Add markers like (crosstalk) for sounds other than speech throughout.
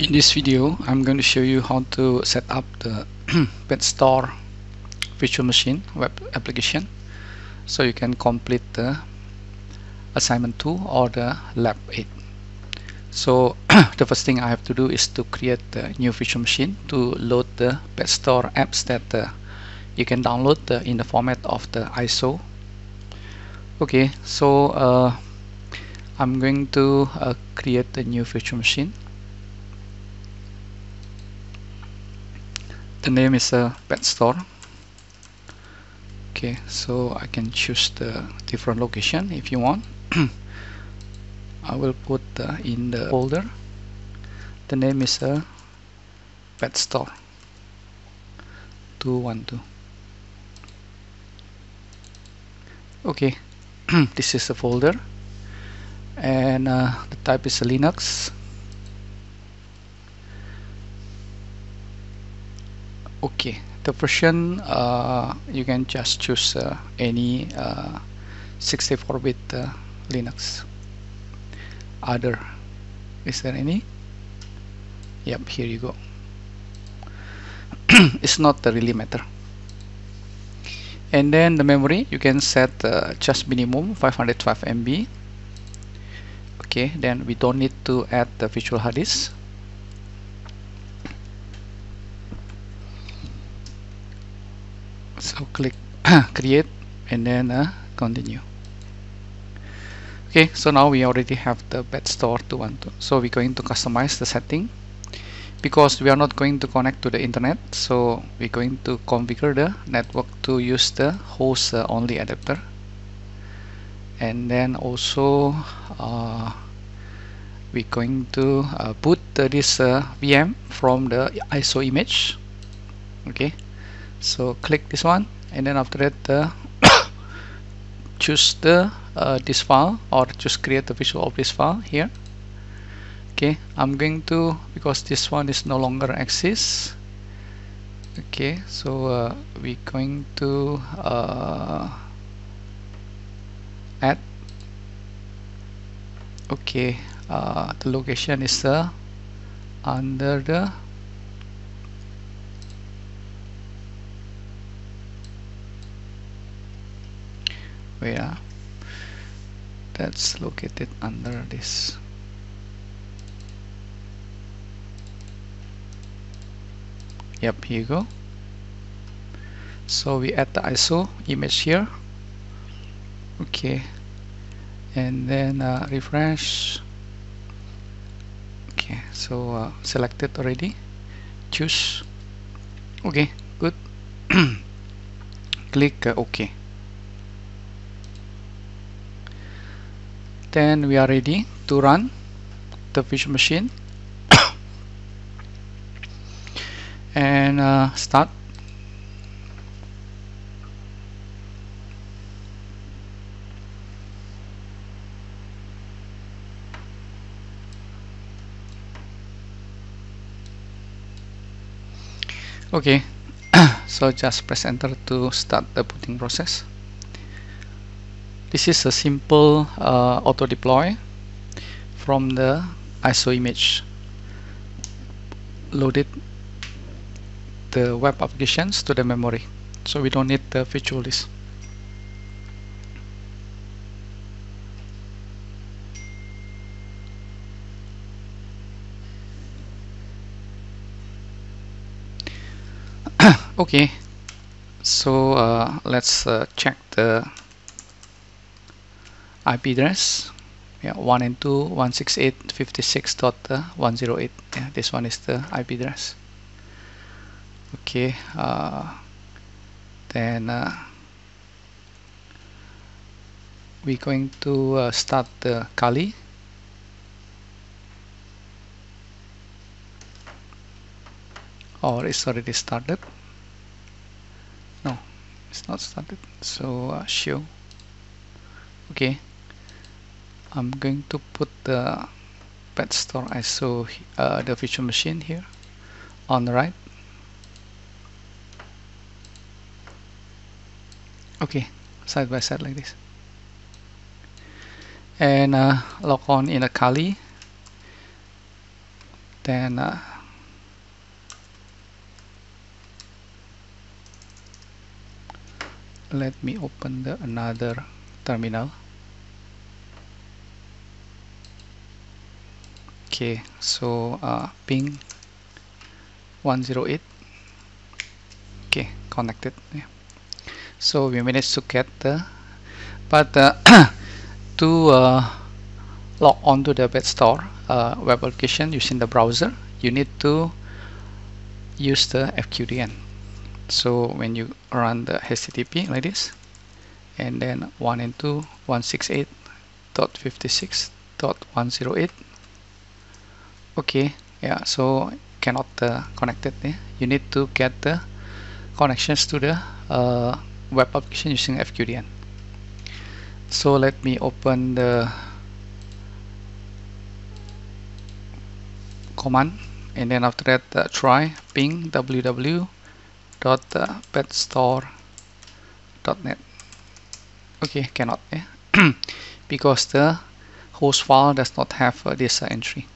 In this video, I'm going to show you how to set up the (clears throat) BadStore virtual machine web application so you can complete the assignment 2 or the lab 8. So (clears throat) the first thing I have to do is to create a new virtual machine to load the BadStore apps that uh, you can download uh, in the format of the ISO. Okay, so uh, I'm going to uh, create a new virtual machine the name is a uh, BadStore okay so I can choose the different location if you want. (clears throat) I will put uh, in the folder. The name is a uh, BadStore 212 okay (clears throat) this is the folder. And uh, the type is Linux okay the version uh, you can just choose uh, any 64-bit uh, Linux. Other is there any? Yep here you go. (clears throat) It's not really matter. And then the memory you can set uh, just minimum 512 MB okay then we don't need to add the virtual hard disk so click (clears throat) create and then uh, continue. Okay so now we already have the BadStore 212 so we're going to customize the setting. Because we are not going to connect to the internet so we're going to configure the network to use the host uh, only adapter. And then also uh, we're going to uh, put this uh, VM from the ISO image. Okay so click this one and then after that uh, (coughs) choose the uh, this file or just create the visual of this file here. Okay I'm going to because this one is no longer exists okay so uh, we're going to uh, add. Okay uh, the location is uh, under the where that's located under this. Yep here you go. So we add the ISO image here. Okay. And then uh, refresh. Okay so uh, selected already. Choose. Okay good. (clears throat) Click uh, OK then we are ready to run the virtual machine. (coughs) And uh, start. Okay (coughs) so just press enter to start the booting process this is a simple uh, auto deploy from the ISO image. Loaded the web applications to the memory so we don't need the virtual disk. (coughs) Okay so uh, let's uh, check the IP address. Yeah 1 and 2 168 56.108 yeah this one is the IP address. Okay uh, then uh, we're going to uh, start the Kali. Or it's already started? No it's not started. So uh, show. Okay I'm going to put the BadStore ISO uh, the virtual machine here on the right. Okay side by side like this. And uh, log on in a Kali. Then uh, let me open the another terminal okay so uh, ping 108 okay connected yeah. so we managed to get the but uh, (coughs) to uh, log on to the BadStore uh, web application using the browser you need to use the FQDN so when you run the HTTP like this and then 1 and 2 168.56.108 okay yeah so cannot uh, connect it you need to get the connections to the uh, web application using FQDN so let me open the command and then after that uh, try ping www.badstore.net okay cannot eh? (clears throat) because the host file does not have uh, this uh, entry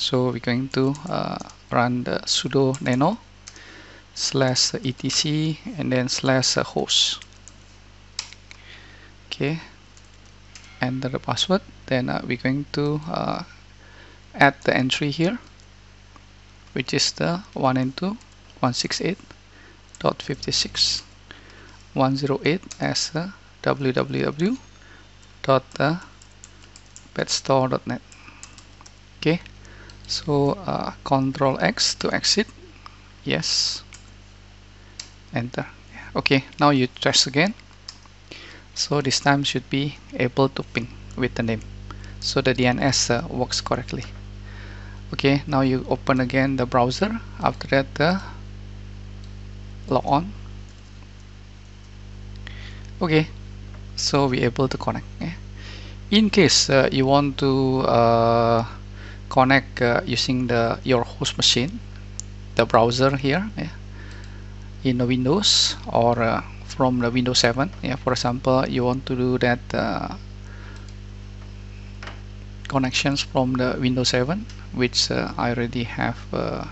so we're going to uh, run the sudo nano slash etc and then slash host. Okay. Enter the password. Then uh, we're going to uh, add the entry here which is the 1 and 2 168.56 108 as the www.badstore.net okay so uh, control X to exit. Yes. Enter. Okay now you test again. So this time should be able to ping with the name so the DNS uh, works correctly. Okay now you open again the browser. After that the log on. Okay so we able to connect yeah. in case uh, you want to uh, connect uh, using the your host machine the browser here yeah, in the Windows or uh, from the Windows 7 yeah for example you want to do that uh, connections from the Windows 7 which uh, I already have uh,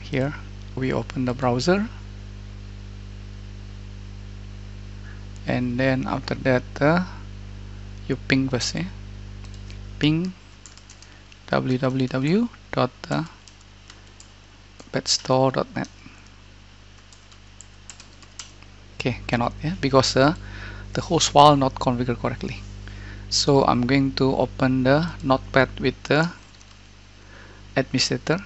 here we open the browser and then after that uh, you ping first eh? ping www.badstore.net okay cannot yeah? Because uh, the host file not configured correctly. So I'm going to open the notepad with the administrator.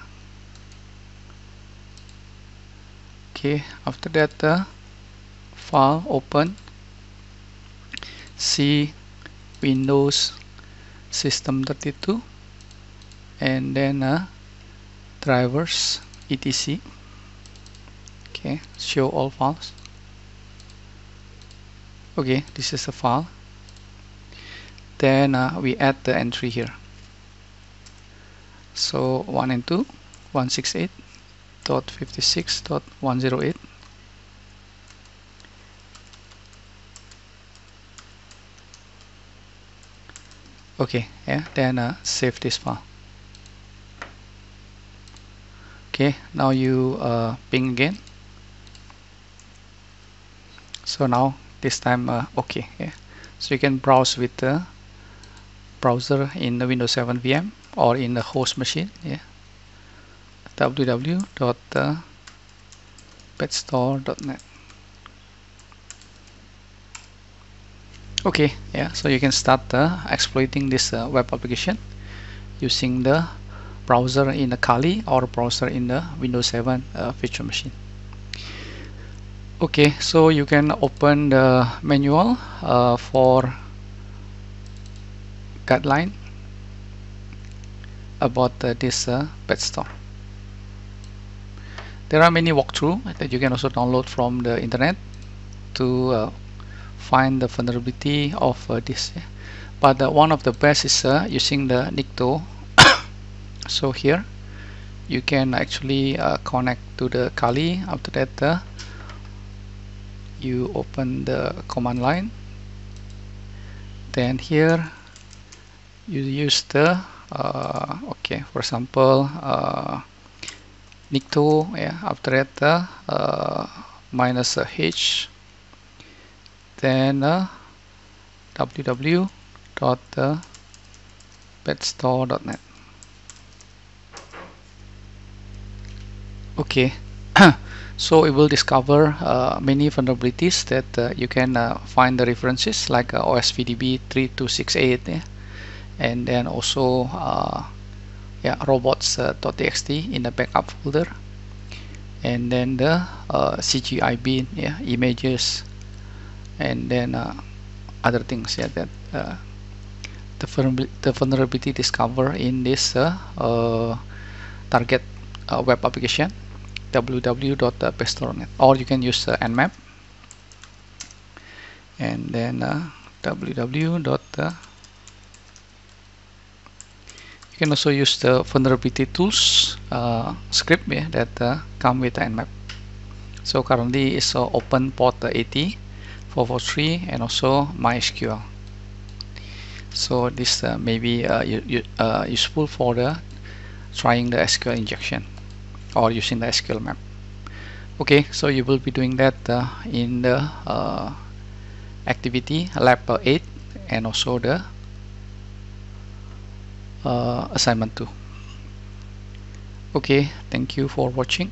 Okay after that the file open. C Windows system 32 and then uh, drivers etc. Okay show all files. Okay this is a file. Then uh, we add the entry here. So 1 and 2 168.56.108 okay yeah then uh, save this file okay now you uh, ping again. So now this time uh, okay yeah. So you can browse with the browser in the Windows 7 VM or in the host machine yeah. Www.badstore.net okay yeah so you can start uh, exploiting this uh, web application using the browser in the Kali or browser in the Windows 7 uh, virtual machine. Okay so you can open the manual uh, for guideline about uh, this uh, BadStore there are many walkthrough that you can also download from the internet to uh, find the vulnerability of uh, this but uh, one of the best is uh, using the Nikto so here you can actually uh, connect to the Kali. After that uh, you open the command line. Then here you use the uh, okay for example uh, Nikto yeah. After that uh, minus h. Then uh, www dot uh, badstore.net okay. (clears throat) So it will discover uh, many vulnerabilities that uh, you can uh, find the references like uh, OSVDB 3268 yeah? and then also uh, yeah robots.txt uh, in the backup folder. And then the uh, CGI yeah images. And then other things yeah that the, the vulnerability discovered in this target web application www.badstore.net or you can use uh, nmap. And then uh, www. Uh, you can also use the vulnerability tools uh, script yeah, that uh, come with nmap. So currently it's uh, open port 80 443 and also mysql. So this may be useful for the trying the SQL injection or using the SQL map. Okay so you will be doing that uh, in the uh, activity lab 8 and also the uh, assignment 2 okay thank you for watching